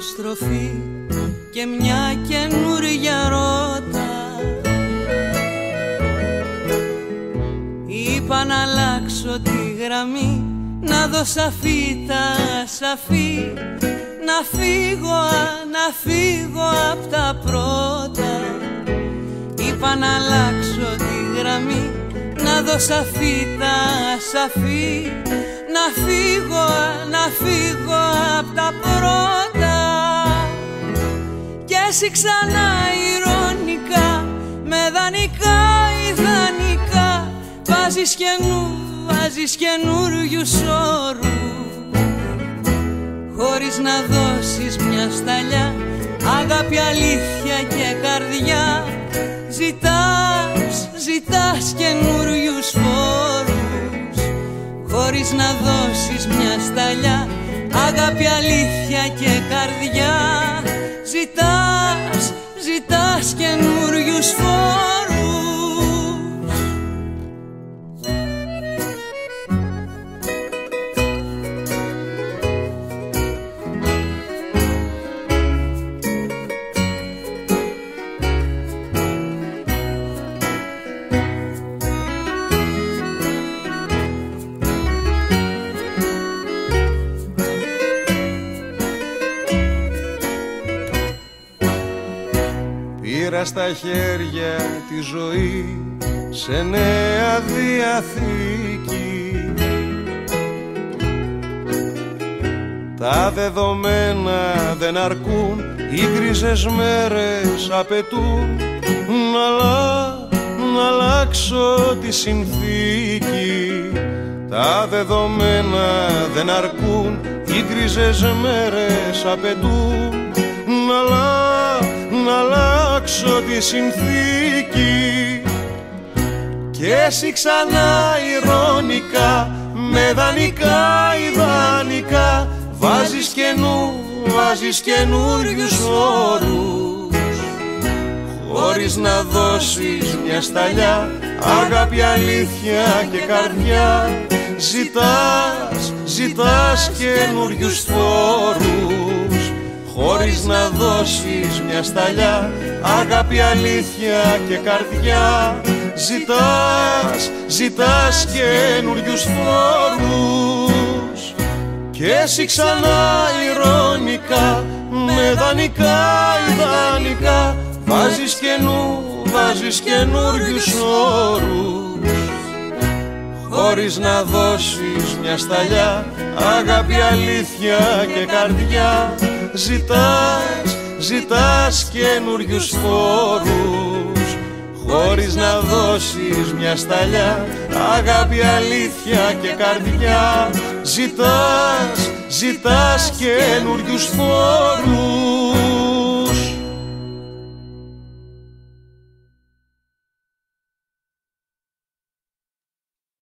στροφή και μια καινούρια ρότα. Είπα να αλλάξω τη γραμμή να δω σαφή τα σαφή να φύγω, να φύγω απ' τα πρώτα. Είπα να αλλάξω τη γραμμή να δω σαφή τα σαφή να φύγω, να φύγω απ' τα πρώτα. Και εσύ ξανά ηρωνικά με δανεικά ιδανικά βάζεις καινού, βάζεις καινούριους όρους. Χωρίς να δώσεις μια σταλιά αγάπη, αλήθεια και καρδιά ζητάς, ζητάς καινούριους χωρίς να δώσεις μια σταλιά. Αγάπη, αλήθεια και καρδιά. Ζητάς, ζητάς καινούριους φόρους στα χέρια τη ζωή σε νέα διαθήκη. Τα δεδομένα δεν αρκούν, οι γκρίζες μέρες απαιτούν να, να αλλάξω τη συνθήκη. Τα δεδομένα δεν αρκούν, οι γκρίζες μέρες απαιτούν να να αλλάξω τη συνθήκη. Και εσύ ξανά ηρωνικά με δανεικά ιδανικά βάζεις καινού, βάζεις καινούριους όρους. Χωρίς να δώσεις μια σταλιά αγάπη, αλήθεια και καρδιά ζητάς, ζητάς καινούριους φόρους χωρίς να δώσεις μια σταλιά αγάπη, αλήθεια και καρδιά. Ζητάς, ζητάς καινούριους φόρους. Και εσύ ξανά ηρωνικά με δανεικά ιδανικά βάζεις καινού, βάζεις καινούριους όρους χωρίς να δώσεις μια σταλιά αγάπη, αλήθεια και καρδιά. Ζητάς, ζητάς καινούριους φόρους χωρίς να δώσεις μια σταλιά αγάπη, αλήθεια και καρδιά. Ζητάς, ζητάς καινούριους φόρους